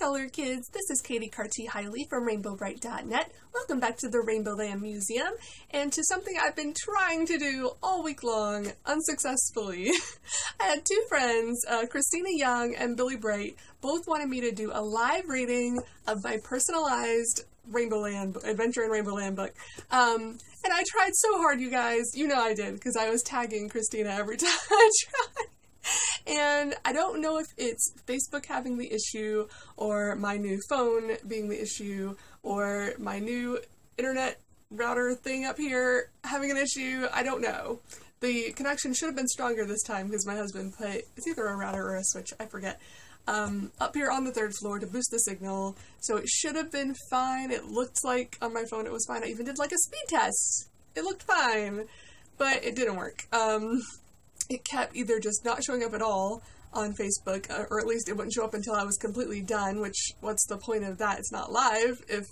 color kids. This is Katy Carty Hiley from RainbowBrite.net. Welcome back to the Rainbowland Museum and to something I've been trying to do all week long unsuccessfully. I had two friends, uh, Christina Young and Billy Bright, both wanted me to do a live reading of my personalized Rainbowland Adventure in Rainbowland book. Um, and I tried so hard, you guys. You know I did because I was tagging Christina every time I tried. And I don't know if it's Facebook having the issue, or my new phone being the issue, or my new internet router thing up here having an issue. I don't know. The connection should have been stronger this time because my husband put, it's either a router or a switch, I forget, um, up here on the third floor to boost the signal. So it should have been fine. It looked like on my phone it was fine. I even did like a speed test. It looked fine, but it didn't work. Um, it kept either just not showing up at all on Facebook, uh, or at least it wouldn't show up until I was completely done, which, what's the point of that? It's not live if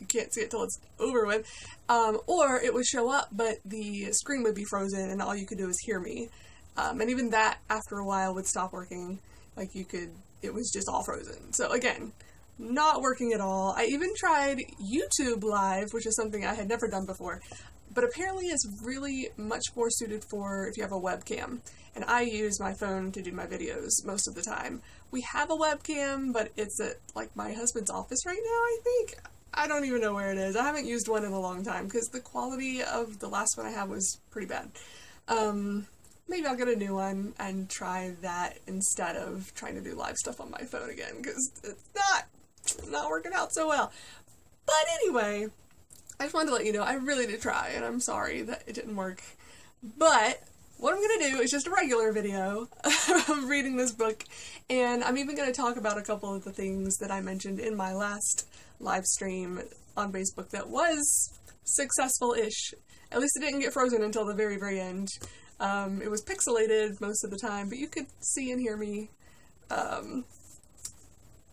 you can't see it till it's over with. Um, or it would show up, but the screen would be frozen and all you could do is hear me. Um, and even that, after a while, would stop working. Like you could, it was just all frozen. So again, not working at all. I even tried YouTube Live, which is something I had never done before but apparently is really much more suited for if you have a webcam. And I use my phone to do my videos most of the time. We have a webcam, but it's at like my husband's office right now, I think. I don't even know where it is. I haven't used one in a long time because the quality of the last one I had was pretty bad. Um, maybe I'll get a new one and try that instead of trying to do live stuff on my phone again because it's not not working out so well. But anyway, I just wanted to let you know I really did try, and I'm sorry that it didn't work. But what I'm going to do is just a regular video of reading this book, and I'm even going to talk about a couple of the things that I mentioned in my last live stream on Facebook that was successful-ish. At least it didn't get frozen until the very, very end. Um, it was pixelated most of the time, but you could see and hear me. Um,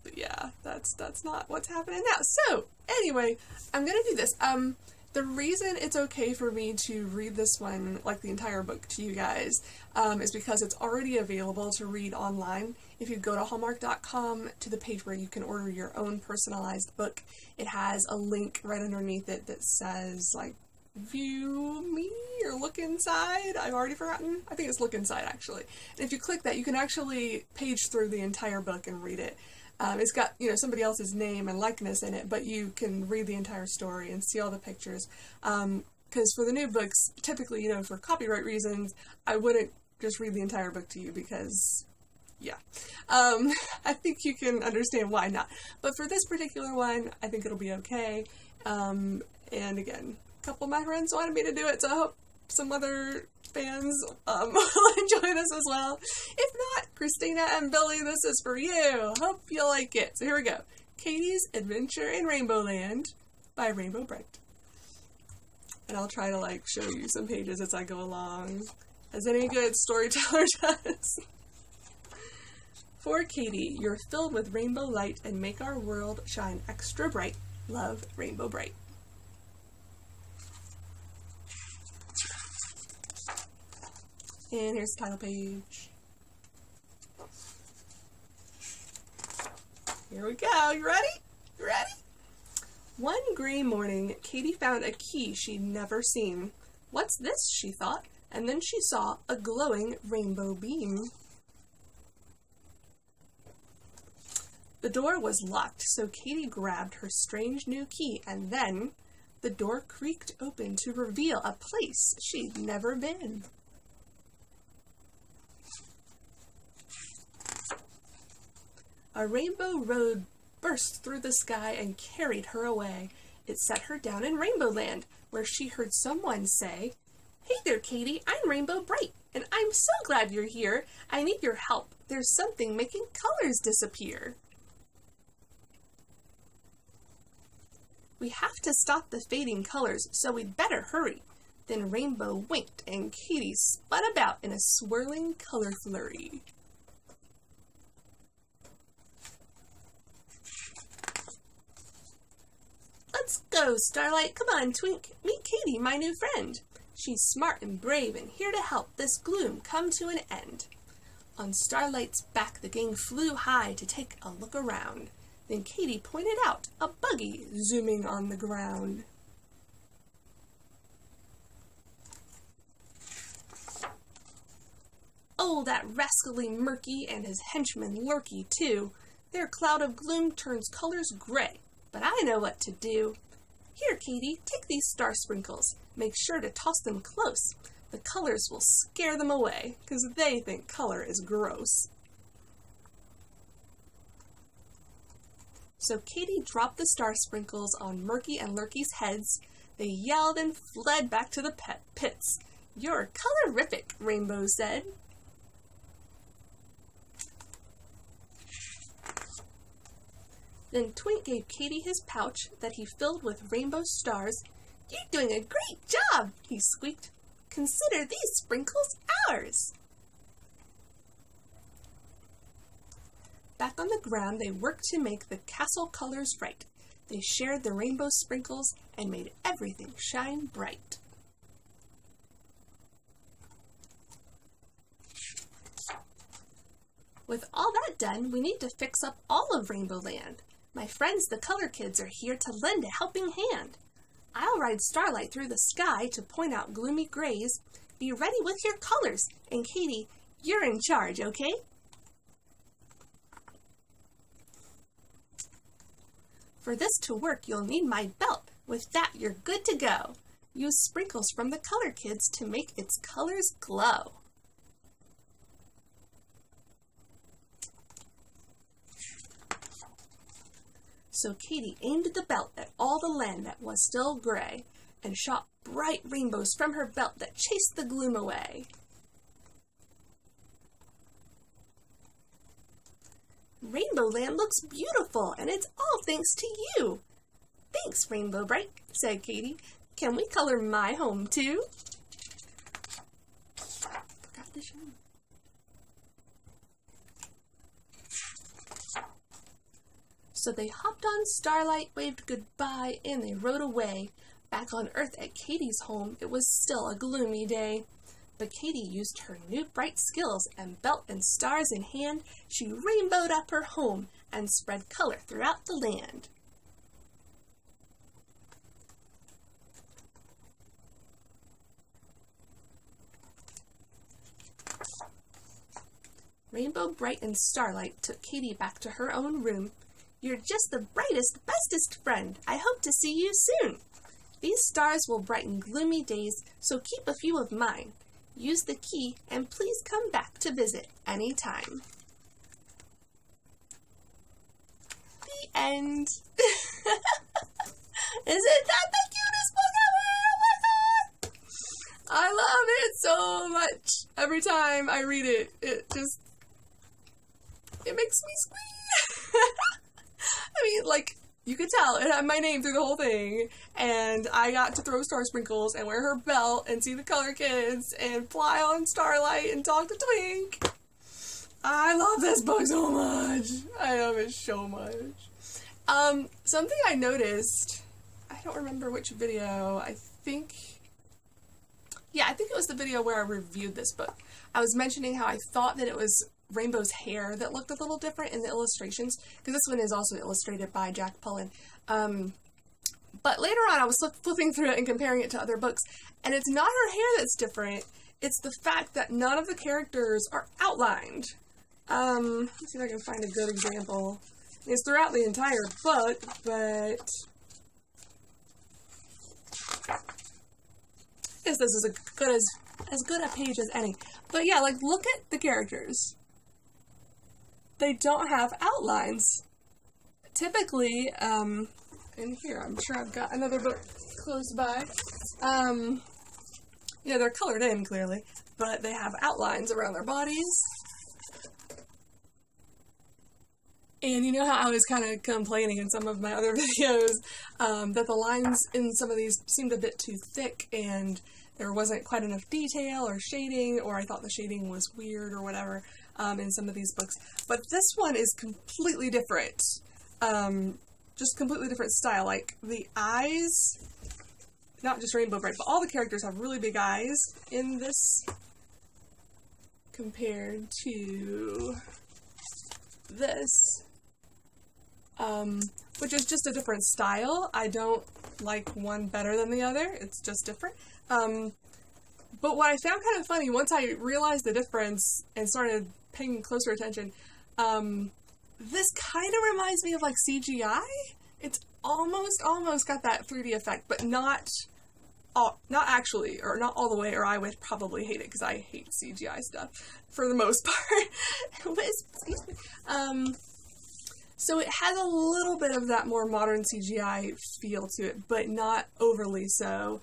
but yeah, that's that's not what's happening now. So anyway, I'm gonna do this. Um, the reason it's okay for me to read this one, like the entire book, to you guys, um, is because it's already available to read online. If you go to Hallmark.com to the page where you can order your own personalized book, it has a link right underneath it that says, like, view me or look inside. I've already forgotten. I think it's look inside, actually. And if you click that, you can actually page through the entire book and read it. Um, it's got you know somebody else's name and likeness in it, but you can read the entire story and see all the pictures. Because um, for the new books, typically you know for copyright reasons, I wouldn't just read the entire book to you because yeah, um, I think you can understand why not. But for this particular one, I think it'll be okay. Um, and again, a couple of my friends wanted me to do it, so I hope some other fans um, will enjoy this as well. If not, Christina and Billy, this is for you. Hope you like it. So here we go. Katy's Adventure in Rainbowland by Rainbow Brite. And I'll try to like show you some pages as I go along, as any good storyteller does. For Katy, you're filled with rainbow light and make our world shine extra bright. Love Rainbow Brite. And here's the title page. Here we go. You ready? You ready? One gray morning, Katy found a key she'd never seen. What's this? she thought, and then she saw a glowing rainbow beam. The door was locked, so Katy grabbed her strange new key, and then the door creaked open to reveal a place she'd never been. A rainbow road burst through the sky and carried her away. It set her down in Rainbow Land, where she heard someone say, Hey there, Katy, I'm Rainbow Brite, and I'm so glad you're here. I need your help. There's something making colors disappear. We have to stop the fading colors, so we'd better hurry. Then Rainbow winked, and Katy spun about in a swirling color flurry. Let's go, Starlight. Come on, Twink. Meet Katy, my new friend. She's smart and brave and here to help this gloom come to an end. On Starlight's back, the gang flew high to take a look around. Then Katy pointed out a buggy zooming on the ground. Oh, that rascally Murky and his henchman Lurky, too. Their cloud of gloom turns colors gray, but I know what to do. Here, Katy, take these star sprinkles. Make sure to toss them close. The colors will scare them away, because they think color is gross. So Katy dropped the star sprinkles on Murky and Lurky's heads. They yelled and fled back to the pet pits. You're colorific, Rainbow said. Then Twink gave Katy his pouch that he filled with rainbow stars. You're doing a great job, he squeaked. Consider these sprinkles ours. Back on the ground, they worked to make the castle colors right. They shared the rainbow sprinkles and made everything shine bright. With all that done, we need to fix up all of Rainbow Land. My friends, the Color Kids, are here to lend a helping hand. I'll ride Starlight through the sky to point out gloomy grays. Be ready with your colors. And Katy, you're in charge, okay? For this to work, you'll need my belt. With that, you're good to go. Use sprinkles from the Color Kids to make its colors glow. So Katy aimed the belt at all the land that was still gray, and shot bright rainbows from her belt that chased the gloom away. Rainbow Land looks beautiful, and it's all thanks to you. Thanks, Rainbow Brite, said Katy. Can we color my home too? Forgot the show. So they on Starlight, waved goodbye, and they rode away. Back on Earth at Katy's home, it was still a gloomy day. But Katy used her new bright skills, and belt and stars in hand, she rainbowed up her home and spread color throughout the land. Rainbow Brite and Starlight took Katy back to her own room. You're just the brightest, bestest friend. I hope to see you soon. These stars will brighten gloomy days, so keep a few of mine. Use the key and please come back to visit anytime. The end. Isn't that the cutest book ever? Oh! I love it so much. Every time I read it, it just it makes me squeak. I mean, like you could tell it had my name through the whole thing, and I got to throw star sprinkles and wear her belt and see the color kids and fly on Starlight and talk to Twink. I love this book so much. I love it so much. Um, something I noticed, I don't remember which video, I think, yeah, I think it was the video where I reviewed this book. I was mentioning how I thought that it was Rainbow's hair that looked a little different in the illustrations, because this one is also illustrated by Jack Pullen. Um, but later on, I was flipping through it and comparing it to other books, and it's not her hair that's different. It's the fact that none of the characters are outlined. Um, let's see if I can find a good example. It's throughout the entire book, but I guess this is as good as as good a page as any. But yeah, like look at the characters they don't have outlines. Typically, um, in here, I'm sure I've got another book close by. Um, yeah, they're colored in clearly, but they have outlines around their bodies. And you know how I was kind of complaining in some of my other videos um, that the lines in some of these seemed a bit too thick and there wasn't quite enough detail or shading, or I thought the shading was weird or whatever um, in some of these books. But this one is completely different. Um, just completely different style. Like the eyes, not just Rainbow Brite, but all the characters have really big eyes in this compared to this. um, which is just a different style. I don't like one better than the other. It's just different. Um, but what I found kind of funny once I realized the difference and started paying closer attention, um, this kind of reminds me of like CGI. It's almost, almost got that 3D effect, but not, all, not actually, or not all the way, or I would probably hate it because I hate CGI stuff for the most part. Um, so it has a little bit of that more modern CGI feel to it, but not overly so.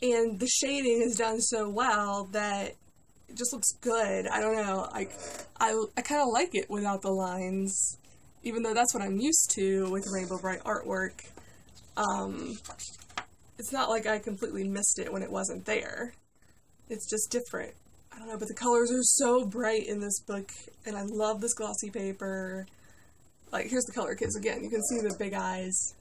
And the shading is done so well that it just looks good. I don't know. Like I I kind of like it without the lines, even though that's what I'm used to with Rainbow Brite artwork. Um, it's not like I completely missed it when it wasn't there. It's just different. I don't know, but the colors are so bright in this book, and I love this glossy paper. Like, here's the color kids again. You can see the big eyes.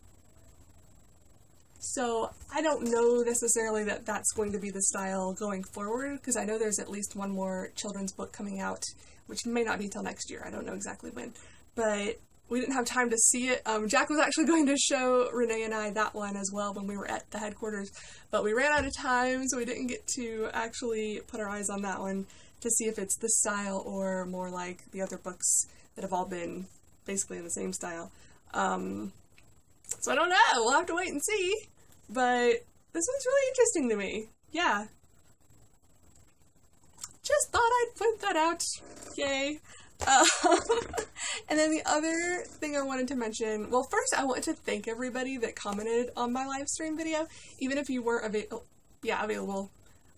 So I don't know necessarily that that's going to be the style going forward because I know there's at least one more children's book coming out, which may not be till next year. I don't know exactly when, but we didn't have time to see it. Um, Jack was actually going to show Renee and I that one as well when we were at the headquarters, but we ran out of time, so we didn't get to actually put our eyes on that one to see if it's the style or more like the other books that have all been basically in the same style. Um, so I don't know. We'll have to wait and see. But this one's really interesting to me. Yeah. Just thought I'd point that out. Yay. Um, and then the other thing I wanted to mention, well, first I wanted to thank everybody that commented on my live stream video, even if you weren't available, yeah, available,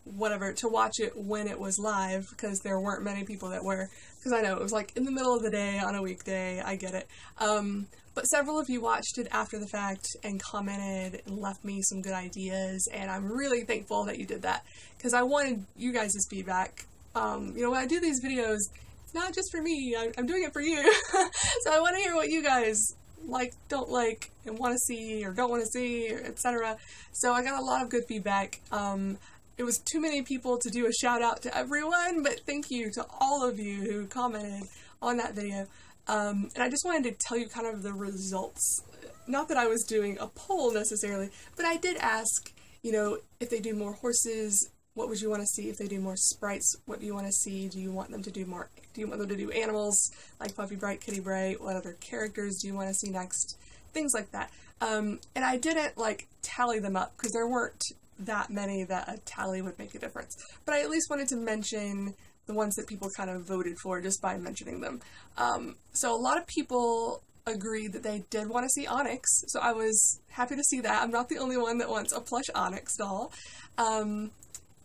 whatever, to watch it when it was live, because there weren't many people that were, because I know it was like in the middle of the day on a weekday, I get it. Um, but several of you watched it after the fact and commented and left me some good ideas, and I'm really thankful that you did that because I wanted you guys' feedback. Um, you know, when I do these videos, it's not just for me, I, I'm doing it for you. so I want to hear what you guys like, don't like, and want to see, or don't want to see, etc. So I got a lot of good feedback. Um, it was too many people to do a shout out to everyone, but thank you to all of you who commented on that video. Um, and I just wanted to tell you kind of the results. Not that I was doing a poll necessarily, but I did ask, you know, if they do more horses, what would you want to see? If they do more sprites, what do you want to see? Do you want them to do more, do you want them to do animals like Puppy Brite, Kitty Brite? What other characters do you want to see next? Things like that. Um, and I didn't like tally them up because there weren't that many that a tally would make a difference. But I at least wanted to mention the ones that people kind of voted for just by mentioning them. Um, so a lot of people agreed that they did want to see Onyx, so I was happy to see that. I'm not the only one that wants a plush Onyx doll. Um,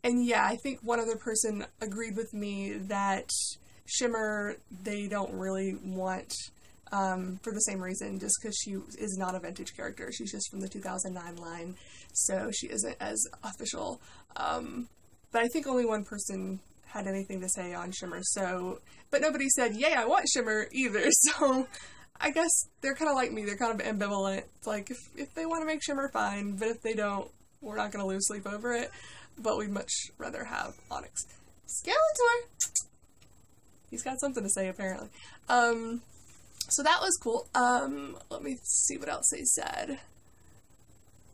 and yeah, I think one other person agreed with me that Shimmer they don't really want um, for the same reason, just because she is not a vintage character. She's just from the 2009 line, so she isn't as official. Um, but I think only one person had anything to say on Shimmer, so, but nobody said, yay, I want Shimmer either, so I guess they're kind of like me, they're kind of ambivalent. It's like, if, if they want to make Shimmer, fine, but if they don't, we're not going to lose sleep over it, but we'd much rather have Onyx. Skeletor! He's got something to say, apparently. Um, so that was cool. Um, let me see what else they said.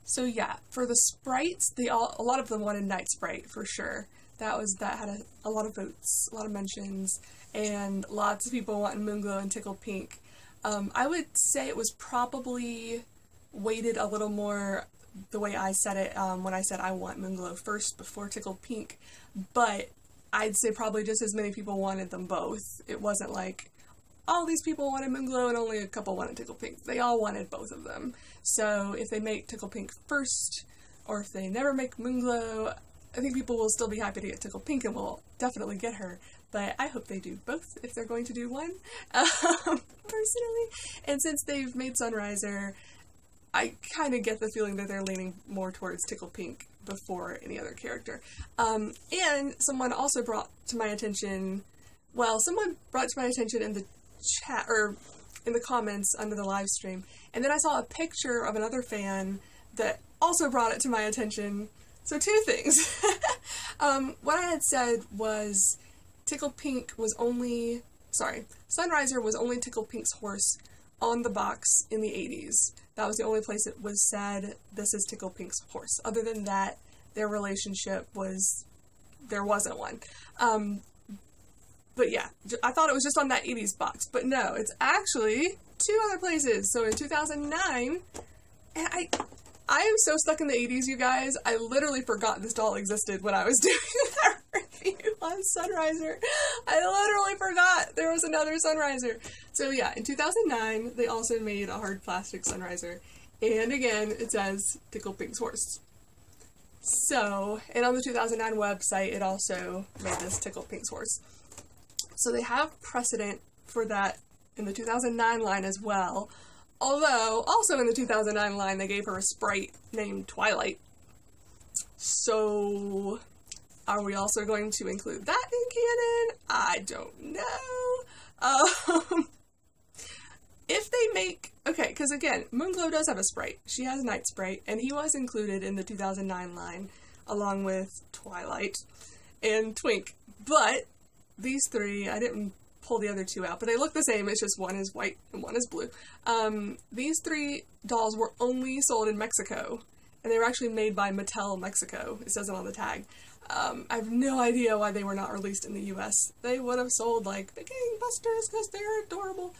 So yeah, for the sprites, they all a lot of them wanted Night Sprite for sure that was that had a, a lot of votes, a lot of mentions, and lots of people wanting Moonglow and Tickle Pink. Um, I would say it was probably weighted a little more the way I said it um, when I said I want Moonglow first before Tickle Pink, but I'd say probably just as many people wanted them both. It wasn't like all these people wanted Moonglow and only a couple wanted Tickle Pink. They all wanted both of them. So if they make Tickle Pink first, or if they never make Moonglow, I think people will still be happy to get Tickle Pink and will definitely get her, but I hope they do both if they're going to do one, um, personally. And since they've made Sunriser, I kind of get the feeling that they're leaning more towards Tickle Pink before any other character. Um, and someone also brought to my attention, well, someone brought to my attention in the chat, or in the comments under the live stream, and then I saw a picture of another fan that also brought it to my attention so two things. um, what I had said was Tickle Pink was only, sorry, Sunriser was only Tickle Pink's horse on the box in the 80s. That was the only place it was said, this is Tickle Pink's horse. Other than that, their relationship was, there wasn't one. Um, but yeah, I thought it was just on that 80s box, but no, it's actually two other places. So in 2009, and I, I am so stuck in the 80s, you guys. I literally forgot this doll existed when I was doing that review on Sunriser. I literally forgot there was another Sunriser. So yeah, in 2009, they also made a hard plastic Sunriser. And again, it says Tickle Pink's horse. So, and on the 2009 website, it also made this Tickle Pink's horse. So they have precedent for that in the 2009 line as well. Although, also in the 2009 line, they gave her a sprite named Twilight. So, are we also going to include that in canon? I don't know. Um, if they make okay, because again, Moonglow does have a sprite. She has a Night Sprite, and he was included in the 2009 line along with Twilight and Twink. But these three, I didn't pull the other two out, but they look the same. It's just one is white and one is blue. Um, these three dolls were only sold in Mexico, and they were actually made by Mattel Mexico. It says it on the tag. Um, I have no idea why they were not released in the U.S. They would have sold like the Gangbusters because they're adorable,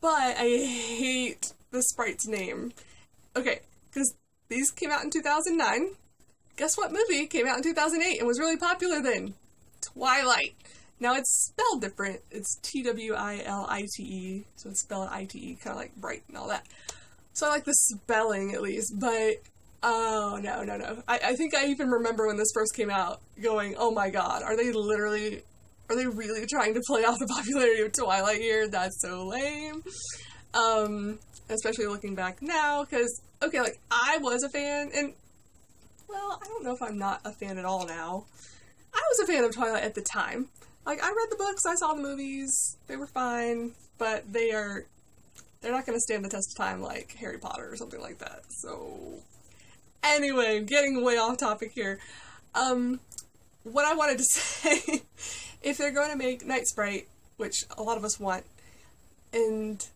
but I hate the sprite's name. Okay, because these came out in 2009. Guess what movie came out in 2008 and was really popular then? Twilight. Now it's spelled different. It's T W I L I T E, so it's spelled I T E, kind of like bright and all that. So I like the spelling at least, but oh no, no, no. I, I think I even remember when this first came out going, oh my god, are they literally, are they really trying to play off the popularity of Twilight here? That's so lame. Um, especially looking back now, because, okay, like, I was a fan, and, well, I don't know if I'm not a fan at all now. I was a fan of Twilight at the time. Like, I read the books, I saw the movies, they were fine, but they are, they're not going to stand the test of time like Harry Potter or something like that. So, anyway, getting way off topic here. Um, what I wanted to say, if they're going to make Night Sprite, which a lot of us want, and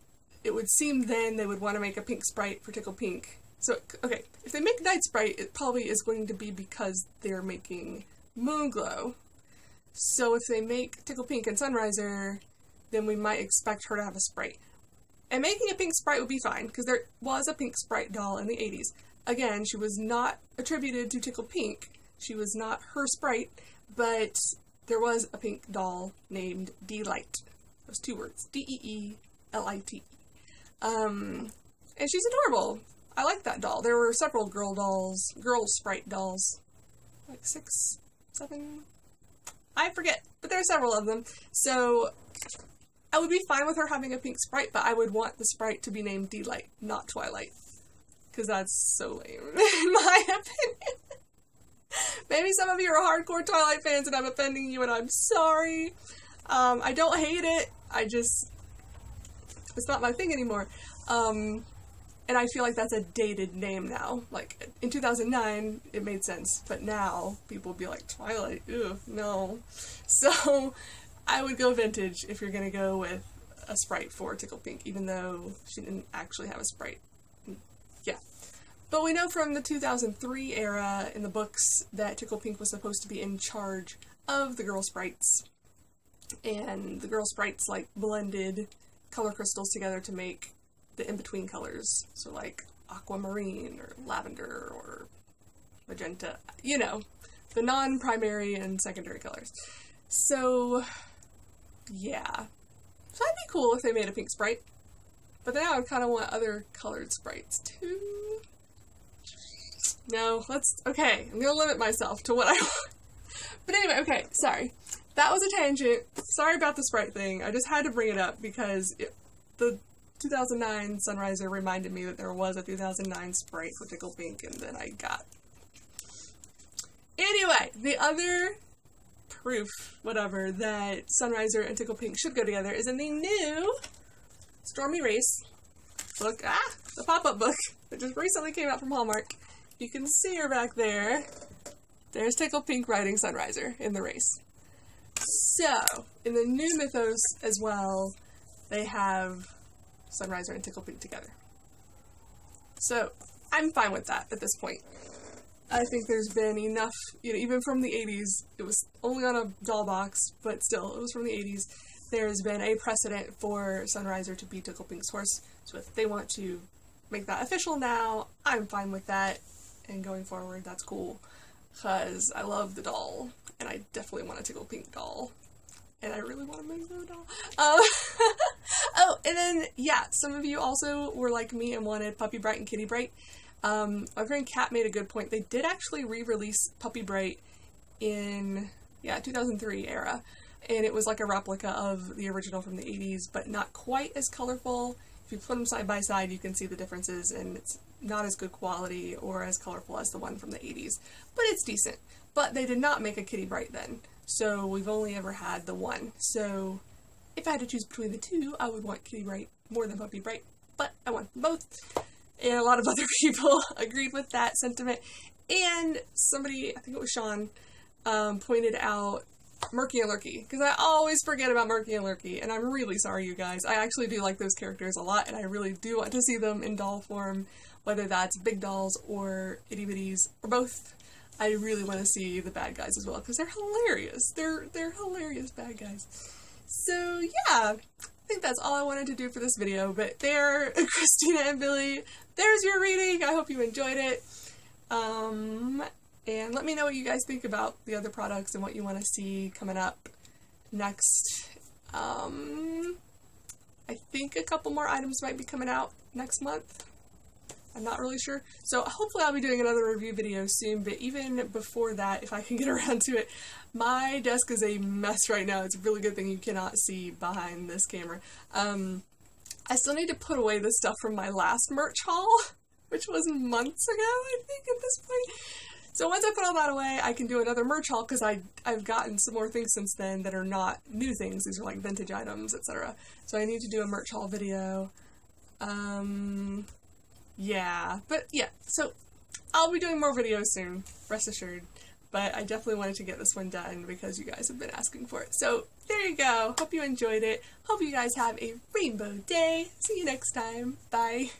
it would seem then they would want to make a pink sprite for Tickle Pink. So, okay, if they make Night Sprite, it probably is going to be because they're making Moonglow, so if they make Tickle Pink and Sunriser, then we might expect her to have a sprite. And making a pink sprite would be fine, because there was a pink sprite doll in the 80s. Again, she was not attributed to Tickle Pink. She was not her sprite, but there was a pink doll named Deelight. Those two words. D-E-E-L-I-T. Um, and she's adorable. I like that doll. There were several girl dolls, girl sprite dolls. Like six, seven, I forget, but there are several of them. So I would be fine with her having a pink sprite, but I would want the sprite to be named Deelight, not Twilight. Because that's so lame, in my opinion. Maybe some of you are hardcore Twilight fans and I'm offending you and I'm sorry. Um, I don't hate it, I just, it's not my thing anymore. Um, and I feel like that's a dated name now. Like in 2009, it made sense, but now people would be like Twilight. Ew, no. So I would go vintage if you're gonna go with a sprite for Tickle Pink, even though she didn't actually have a sprite. Yeah. But we know from the 2003 era in the books that Tickle Pink was supposed to be in charge of the girl sprites. And the girl sprites like blended color crystals together to make the in-between colors. So like aquamarine or lavender or magenta, you know, the non-primary and secondary colors. So, yeah. So that'd be cool if they made a pink sprite. But then I kind of want other colored sprites too. No, let's, okay, I'm gonna limit myself to what I want. But anyway, okay, sorry. That was a tangent. Sorry about the sprite thing. I just had to bring it up because it, the 2009 Sunriser reminded me that there was a 2009 Sprite for Tickle Pink, and then I got. Anyway, the other proof, whatever, that Sunriser and Tickle Pink should go together is in the new Stormy Race book. Ah, the pop-up book that just recently came out from Hallmark. You can see her back there. There's Tickle Pink riding Sunriser in the race. So, in the new mythos as well, they have Sunriser and Tickle Pink together. So I'm fine with that at this point. I think there's been enough, you know, even from the 80s, it was only on a doll box, but still, it was from the 80s. There's been a precedent for Sunriser to be Tickle Pink's horse, so if they want to make that official now, I'm fine with that, and going forward, that's cool, because I love the doll, and I definitely want a Tickle Pink doll, and I really want a Mango doll. Um, yeah, some of you also were like me and wanted Puppy Brite and Kitty Brite. Um, my friend Kat made a good point. They did actually re-release Puppy Brite in, yeah, 2003 era. And it was like a replica of the original from the 80s, but not quite as colorful. If you put them side by side, you can see the differences, and it's not as good quality or as colorful as the one from the 80s. But it's decent. But they did not make a Kitty Brite then, so we've only ever had the one. So if I had to choose between the two, I would want Kitty Brite more than Puppy Brite, but I want both and a lot of other people agreed with that sentiment. And somebody, I think it was Sean, um, pointed out Murky and Lurky, because I always forget about Murky and Lurky, and I'm really sorry, you guys. I actually do like those characters a lot, and I really do want to see them in doll form, whether that's big dolls or itty bitties, or both. I really want to see the bad guys as well, because they're hilarious. They're, they're hilarious bad guys. So, yeah, I think that's all I wanted to do for this video, but there, Christina and Billy, there's your reading. I hope you enjoyed it. Um, and let me know what you guys think about the other products and what you want to see coming up next. Um, I think a couple more items might be coming out next month. I'm not really sure. So hopefully I'll be doing another review video soon, but even before that, if I can get around to it, my desk is a mess right now. It's a really good thing you cannot see behind this camera. Um, I still need to put away the stuff from my last merch haul, which was months ago, I think, at this point. So once I put all that away, I can do another merch haul because I I've gotten some more things since then that are not new things. These are like vintage items, etc. So I need to do a merch haul video. Um, yeah, but yeah, so I'll be doing more videos soon, rest assured. But I definitely wanted to get this one done because you guys have been asking for it. So there you go. Hope you enjoyed it. Hope you guys have a rainbow day. See you next time. Bye.